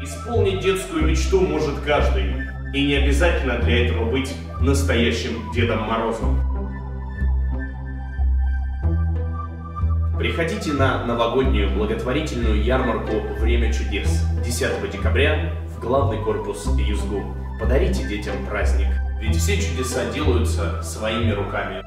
Исполнить детскую мечту может каждый, и не обязательно для этого быть настоящим Дедом Морозом. Приходите на новогоднюю благотворительную ярмарку «Время чудес» 10 декабря в главный корпус ЮЗГУ. Подарите детям праздник, ведь все чудеса делаются своими руками.